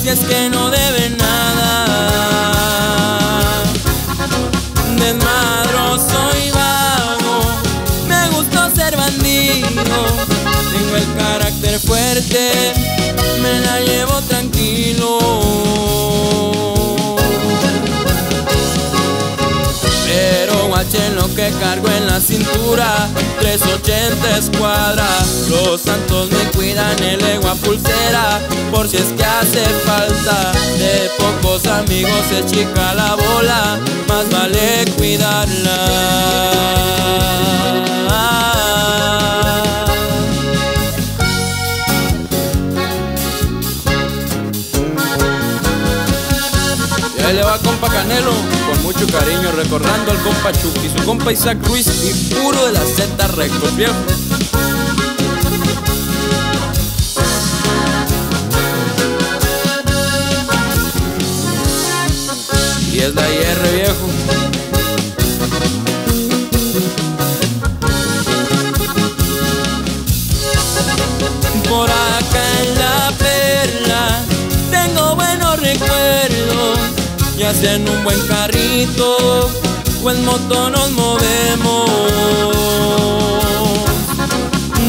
si es que no debe nada. Desmadroso y vago, me gustó ser bandido. Tengo el carácter fuerte, me la llevo tranquilo. Pero guachen lo que cargo en la cintura 380 escuadra Los santos me cuidan el pulsera Por si es que hace falta De pocos amigos es chica la bola Más vale cuidarla Ahí le va compa Canelo, con mucho cariño recordando al compa Chucky, su compa Isaac Ruiz y puro de la Z Records, viejo. Por acá en la perla tengo buenos recuerdos ya sea un buen carrito o en moto nos movemos.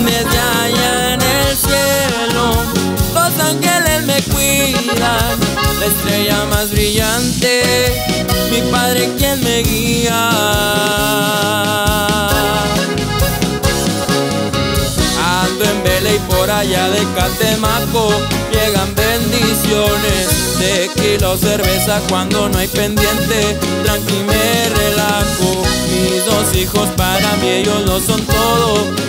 Desde allá en el cielo, los ángeles me cuidan, la estrella más brillante, mi padre quien me guía. Allá de Catemaco llegan bendiciones Tequila o cerveza cuando no hay pendiente. Tranqui me relajo Mis dos hijos para mí ellos no son todo